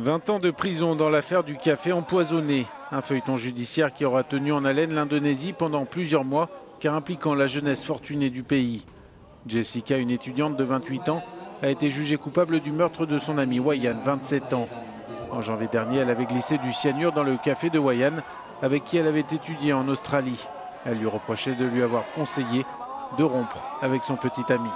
20 ans de prison dans l'affaire du café empoisonné. Un feuilleton judiciaire qui aura tenu en haleine l'Indonésie pendant plusieurs mois, car impliquant la jeunesse fortunée du pays. Jessica, une étudiante de 28 ans, a été jugée coupable du meurtre de son ami Wayan, 27 ans. En janvier dernier, elle avait glissé du cyanure dans le café de Wayan, avec qui elle avait étudié en Australie. Elle lui reprochait de lui avoir conseillé de rompre avec son petit ami.